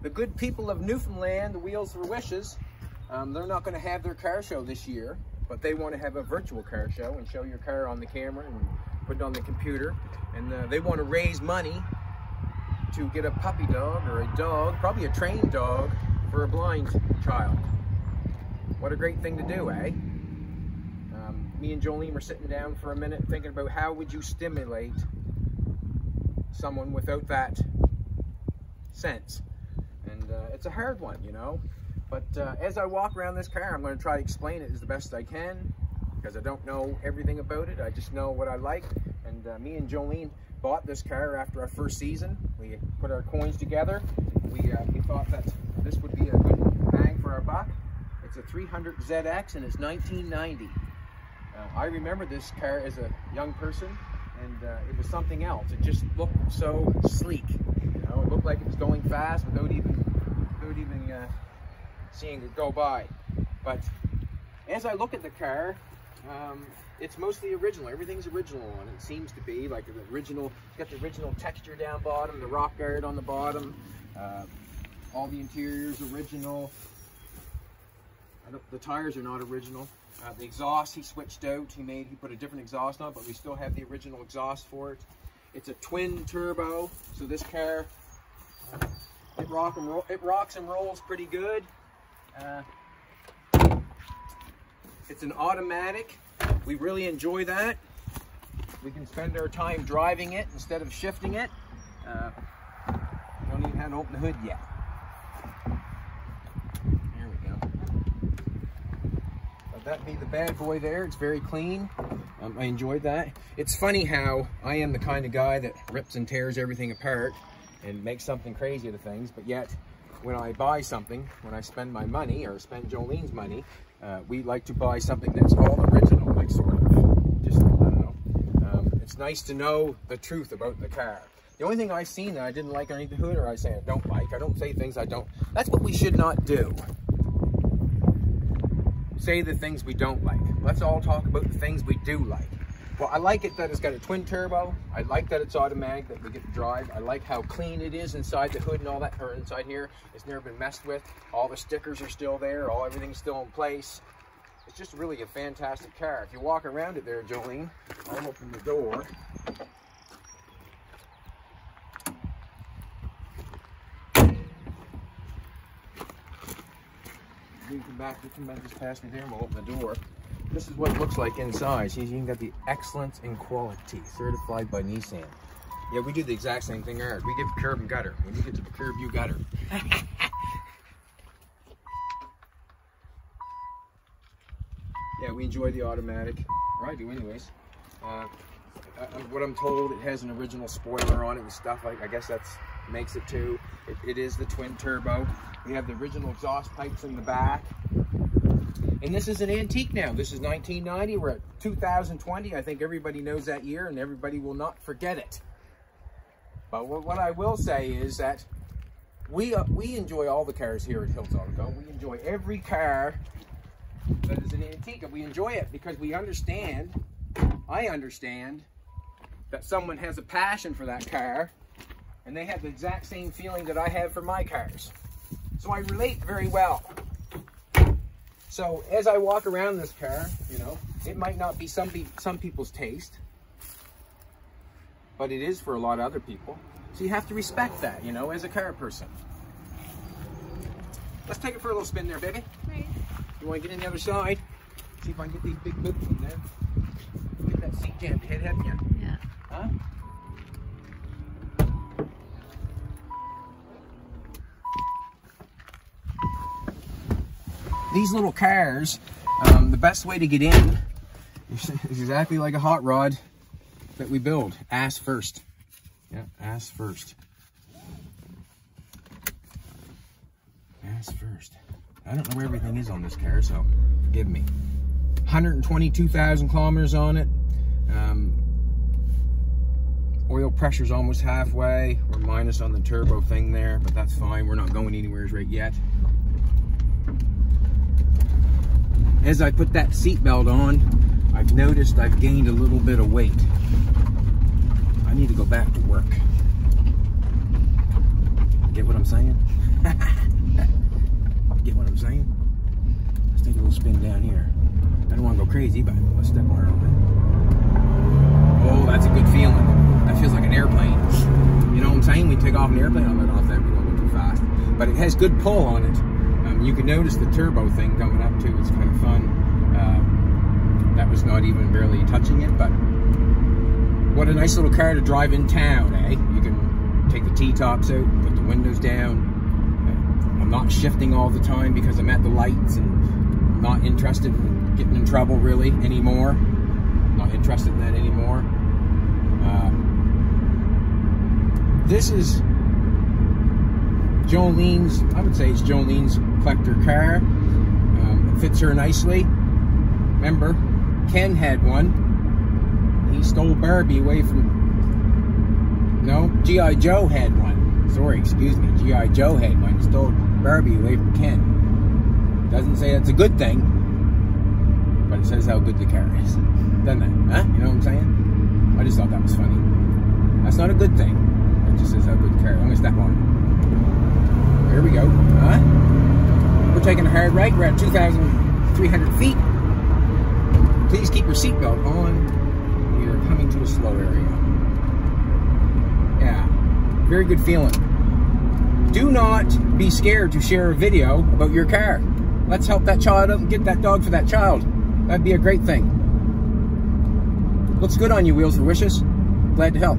the good people of Newfoundland, the Wheels for Wishes, um, they're not going to have their car show this year, but they want to have a virtual car show and show your car on the camera and put it on the computer. And uh, they want to raise money to get a puppy dog or a dog, probably a trained dog, for a blind child. What a great thing to do, eh? Um, me and Jolene were sitting down for a minute thinking about how would you stimulate someone without that sense. It's a hard one, you know. But uh, as I walk around this car, I'm going to try to explain it as the best I can because I don't know everything about it. I just know what I like. And uh, me and Jolene bought this car after our first season. We put our coins together. We, uh, we thought that this would be a good bang for our buck. It's a 300 ZX and it's 1990. Uh, I remember this car as a young person and uh, it was something else. It just looked so sleek. You know, it looked like it was going fast without even, even uh, seeing it go by. But as I look at the car, um, it's mostly original. Everything's original on it. it seems to be like the original. It's Got the original texture down bottom, the rock guard on the bottom. Uh, all the interiors original. the tires are not original. Uh, the exhaust he switched out. He made he put a different exhaust on, but we still have the original exhaust for it. It's a twin turbo, so this car it rock and roll, it rocks and rolls pretty good. Uh, it's an automatic. We really enjoy that. We can spend our time driving it instead of shifting it. Uh, don't even have to open the hood yet. There we go. That be the bad boy there. It's very clean. Um, I enjoyed that. It's funny how I am the kind of guy that rips and tears everything apart and make something crazy of things, but yet when I buy something, when I spend my money or spend Jolene's money, uh, we like to buy something that's all original, like sort of. Just, I don't know. Um, it's nice to know the truth about the car. The only thing I've seen that I didn't like underneath the hood or I say I don't like, I don't say things I don't. That's what we should not do. Say the things we don't like. Let's all talk about the things we do like. Well, I like it that it's got a twin turbo. I like that it's automatic, that we get to drive. I like how clean it is inside the hood and all that, or inside here. It's never been messed with. All the stickers are still there. All everything's still in place. It's just really a fantastic car. If you walk around it there, Jolene, I'll open the door. You can come back, you can back just past me there and we'll open the door. This is what it looks like inside. See, you got the excellence in quality, certified by Nissan. Yeah, we do the exact same thing ours. We give curb and gutter. When you get to the curb, you gutter. yeah, we enjoy the automatic. Or I do anyways. Uh, uh, what I'm told, it has an original spoiler on it and stuff. I, I guess that's makes it too. It, it is the twin turbo. We have the original exhaust pipes in the back. And this is an antique now. This is 1990. We're at 2020. I think everybody knows that year and everybody will not forget it. But what I will say is that we uh, we enjoy all the cars here at Hills Auto. We enjoy every car that is an antique. And we enjoy it because we understand, I understand, that someone has a passion for that car and they have the exact same feeling that I have for my cars. So I relate very well. So as I walk around this car, you know, it might not be some, be some people's taste, but it is for a lot of other people. So you have to respect that, you know, as a car person. Let's take it for a little spin there, baby. Right. You want to get in the other side? See if I can get these big boots in there. Get that seat jammed head, haven't you? Yeah. Huh? These little cars, um, the best way to get in is exactly like a hot rod that we build. Ass first. Yeah, ass first. Ass first. I don't know where everything is on this car, so forgive me. 122,000 kilometers on it. Um, oil pressure's almost halfway. We're minus on the turbo thing there, but that's fine. We're not going anywhere right yet. As I put that seatbelt on, I've noticed I've gained a little bit of weight. I need to go back to work. Get what I'm saying? Get what I'm saying? Let's take a little spin down here. I don't want to go crazy, but let's step on it. Oh, that's a good feeling. That feels like an airplane. You know what I'm saying? We take off an airplane, let off that, we go too fast. But it has good pull on it. Um, you can notice the turbo thing coming up too. It's kind of fun. Uh, that was not even barely touching it, but what a nice little car to drive in town, eh? You can take the T-tops out, put the windows down. I'm not shifting all the time because I'm at the lights and I'm not interested in getting in trouble really anymore. not interested in that anymore. Uh, this is Jolene's, I would say it's Jolene's collector car. Um, fits her nicely. Remember, Ken had one. He stole Barbie away from. No, G.I. Joe had one. Sorry, excuse me. G.I. Joe had one. He stole Barbie away from Ken. Doesn't say that's a good thing, but it says how good the car is. Doesn't it? Huh? You know what I'm saying? I just thought that was funny. That's not a good thing. It just says how good the car is. I'm going to step on it. Here we go. Huh? We're taking a hard right. We're at 2,300 feet. Please keep your seatbelt on We are coming to a slow area. Yeah, very good feeling. Do not be scared to share a video about your car. Let's help that child and get that dog for that child. That'd be a great thing. Looks good on you, Wheels for Wishes. Glad to help.